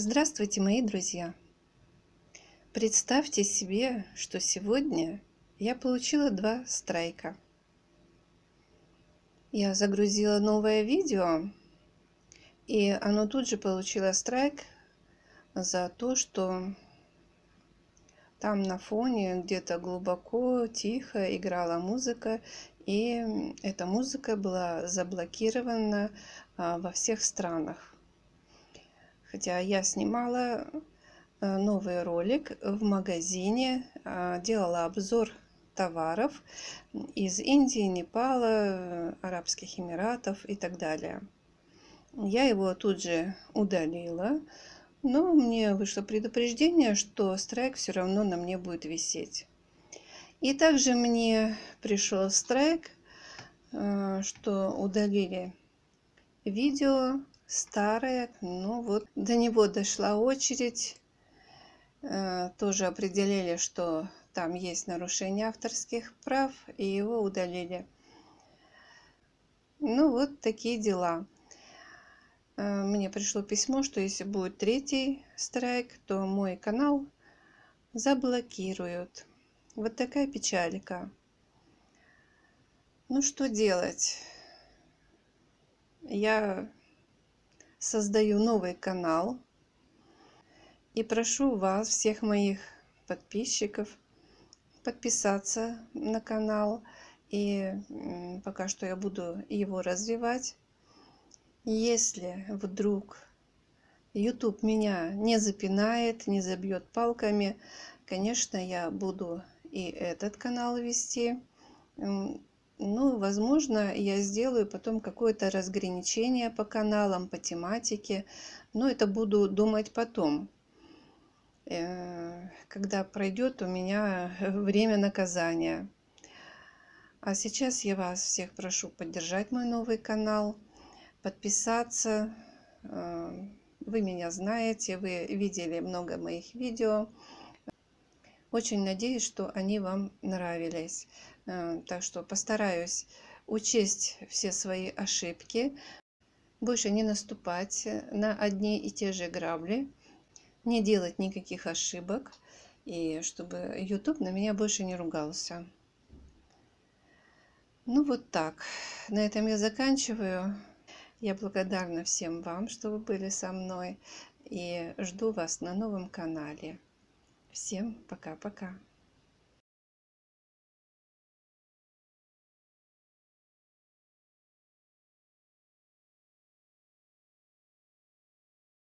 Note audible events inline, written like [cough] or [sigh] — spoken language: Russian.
Здравствуйте, мои друзья! Представьте себе, что сегодня я получила два страйка. Я загрузила новое видео, и оно тут же получило страйк за то, что там на фоне где-то глубоко, тихо играла музыка, и эта музыка была заблокирована а, во всех странах. Хотя я снимала э, новый ролик в магазине, а, делала обзор товаров из Индии, Непала, Арабских Эмиратов и так далее. Я его тут же удалила, но мне вышло предупреждение, что страйк все равно на мне будет висеть. И также мне пришел страйк, э, что удалили видео старое, но вот до него дошла очередь. Э, тоже определили, что там есть нарушение авторских прав, и его удалили. Ну вот такие дела. Э, мне пришло письмо, что если будет третий страйк, то мой канал заблокируют. Вот такая печалька. Ну что делать? Я создаю новый канал и прошу вас, всех моих подписчиков, подписаться на канал. И пока что я буду его развивать. Если вдруг YouTube меня не запинает, не забьет палками, конечно, я буду и этот канал вести. Ну, возможно, я сделаю потом какое-то разграничение по каналам, по тематике, но это буду думать потом, э, когда пройдет у меня [laughs] время наказания. А сейчас я вас всех прошу поддержать мой новый канал, подписаться. Э, вы меня знаете, вы видели много моих видео. Очень надеюсь, что они вам нравились. Э, так что постараюсь учесть все свои ошибки, больше не наступать на одни и те же грабли, не делать никаких ошибок, и чтобы YouTube на меня больше не ругался. Ну вот так. На этом я заканчиваю. Я благодарна всем вам, что вы были со мной. И жду вас на новом канале. Всем пока-пока.